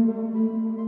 Música